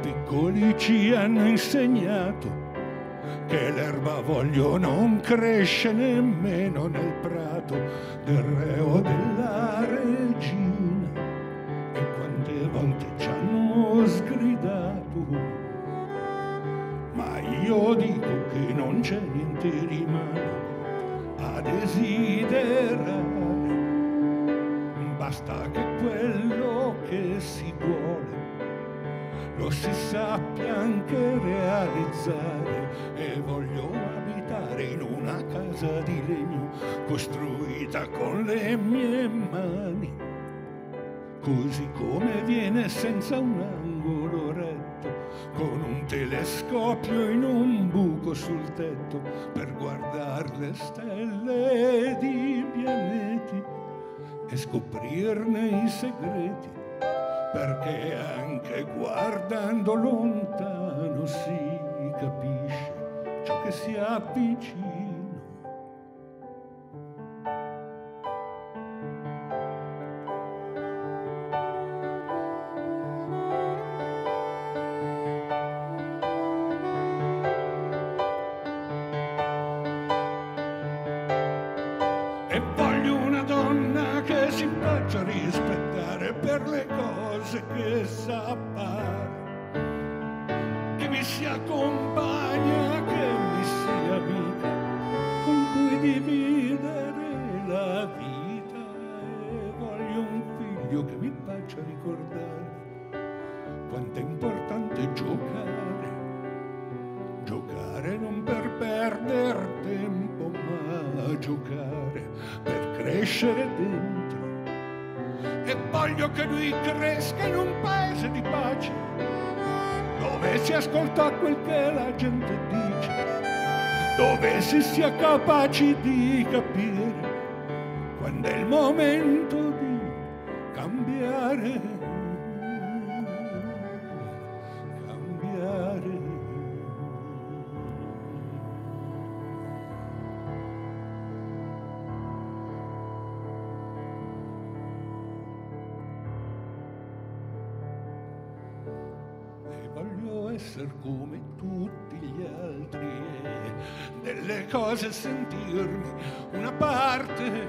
piccoli ci hanno insegnato che l'erba voglio non cresce nemmeno nel prato del re o della realizzare e voglio abitare in una casa di legno costruita con le mie mani, così come viene senza un angolo retto, con un telescopio in un buco sul tetto per guardare le stelle di pianeti e scoprirne i segreti perché anche guardando lontano si capisce ciò che si avvicina. E voglio una donna che si faccia rispettare per le cose che sa fare, che mi sia compagna, quanto è importante giocare giocare non per perdere tempo, ma giocare per crescere dentro. E voglio che lui cresca in un paese di pace, dove si ascolta quel che la gente dice, dove si sia capaci di capire quando è il momento essere come tutti gli altri e delle cose sentirmi una parte.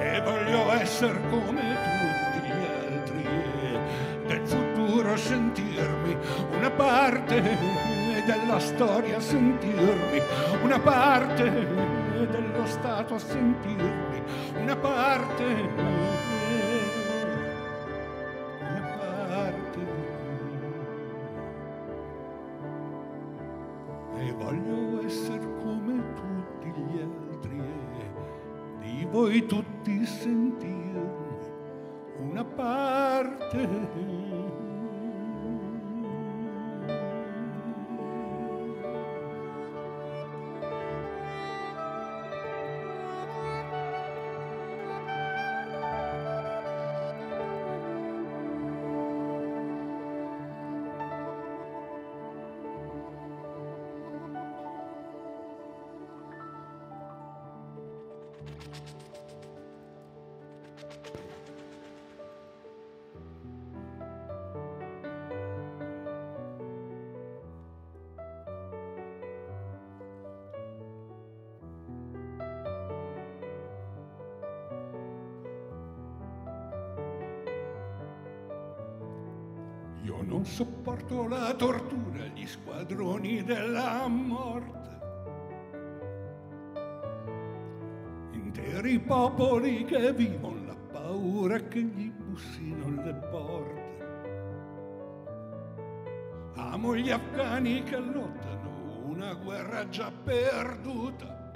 E voglio essere come tutti gli altri e del futuro sentirmi una parte e della storia sentirmi una parte dello Stato sentirmi una parte una parte e voglio essere come tutti gli altri di voi tutti sentirmi una parte. Io non sopporto la tortura, gli squadroni della morte. Interi popoli che vivono la paura che gli bussino le porte. Amo gli afghani che lottano una guerra già perduta.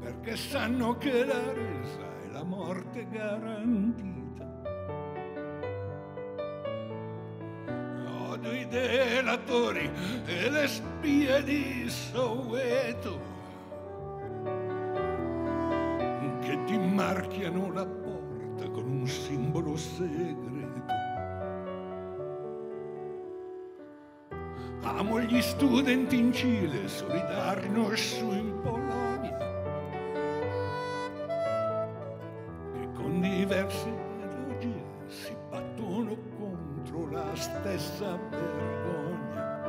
Perché sanno che la resa è la morte garantita. Odio i delatori e le spie di Soweto pagano la porta con un simbolo segreto. Amo gli studenti in Cile, solidarno su in Polonia. E con diverse ideologie si battono contro la stessa vergogna.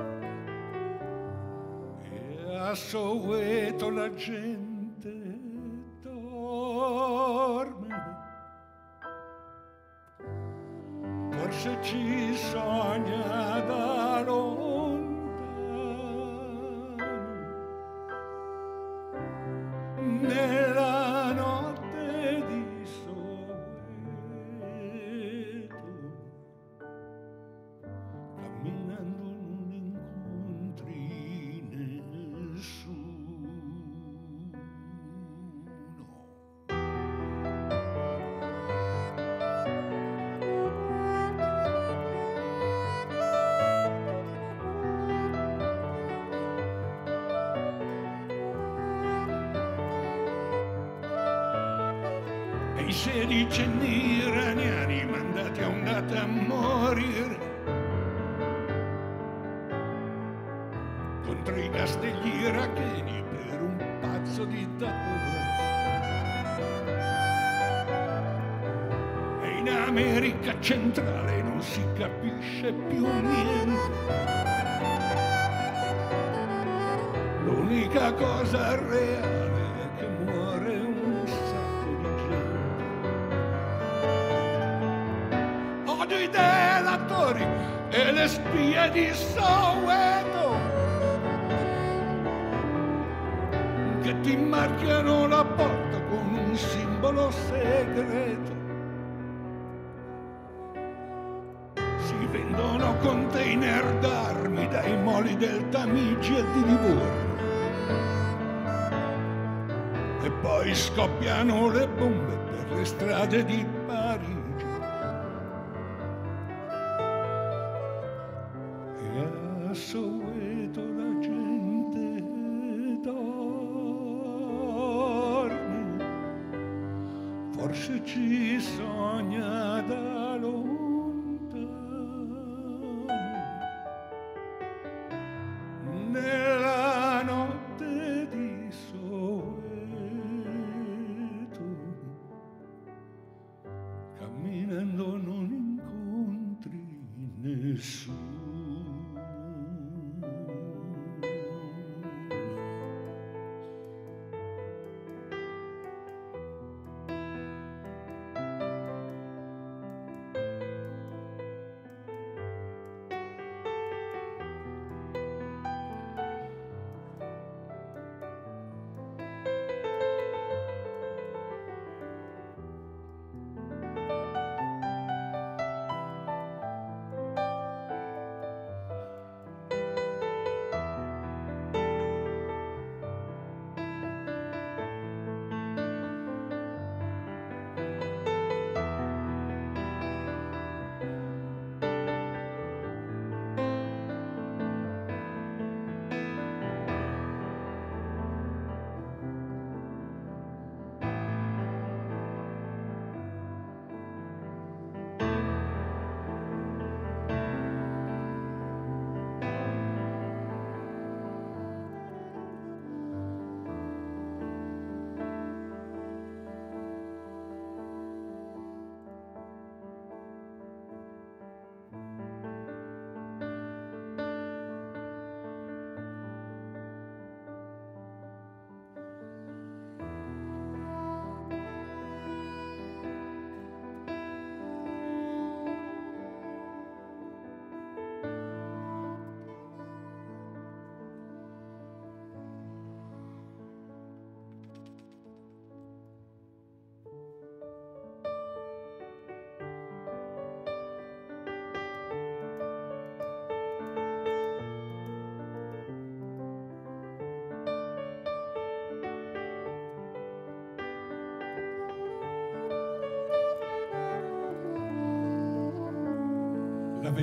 E a Soweto la gente sedicenni iraniani mandati a ondata a morire contro i gas degli iracheni per un pazzo dittatore. E in America centrale non si capisce più niente. L'unica cosa reale spie di Soweto che ti marchiano la porta con un simbolo segreto. Si vendono container d'armi dai moli del Tamigi e di Livorno. E poi scoppiano le bombe per le strade di forse ci sogna da lontano.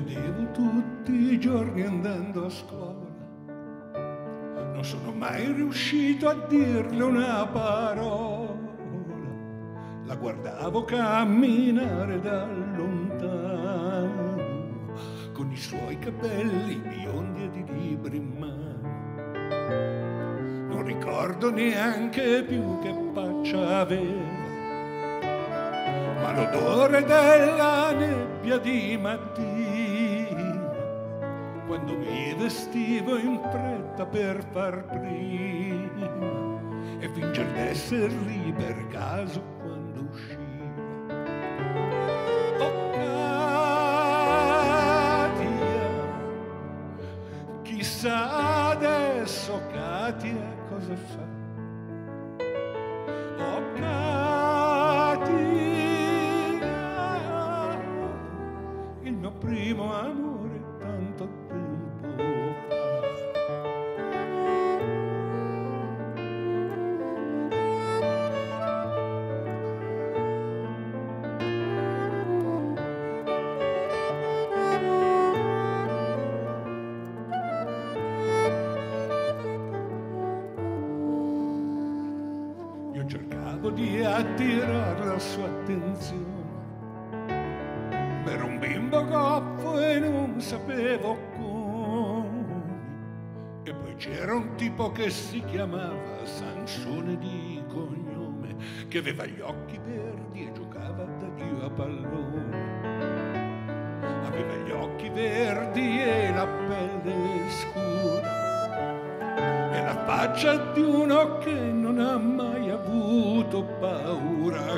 Vedevo tutti i giorni andando a scuola. Non sono mai riuscito a dirle una parola. La guardavo camminare da lontano con i suoi capelli biondi ed i libri in mano. Non ricordo neanche più che faccia aveva ma l'odore della nebbia di mattina, quando mi vestivo in fretta per far prima e fingere d'esser lì per caso quando usciva. Oh Katia, chissà adesso Katia cosa fa. Io cercavo di attirare la sua attenzione. Ero un bimbo goffo e non sapevo come. E poi c'era un tipo che si chiamava Sansone di cognome, che aveva gli occhi verdi e giocava da Dio a pallone. Aveva gli occhi verdi e la pelle scura e la faccia di uno che non ha mai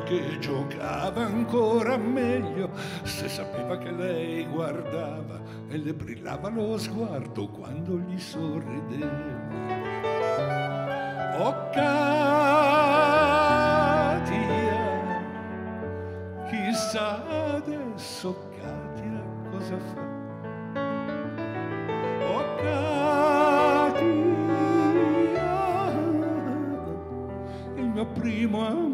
che giocava ancora meglio se sapeva che lei guardava e le brillava lo sguardo quando gli sorrideva. Oh Katia, chissà adesso Katia cosa fa. Oh Katia, il mio primo amore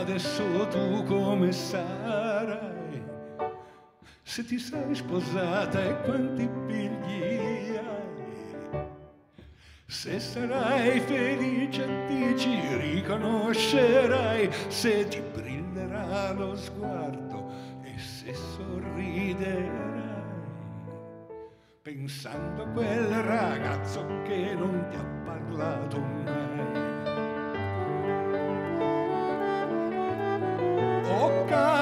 adesso tu come sarai, se ti sei sposata e quanti figli hai. Se sarai felice ti ci riconoscerai, se ti brillerà lo sguardo e se sorriderai, pensando a quel ragazzo che non ti ha parlato mai. Oh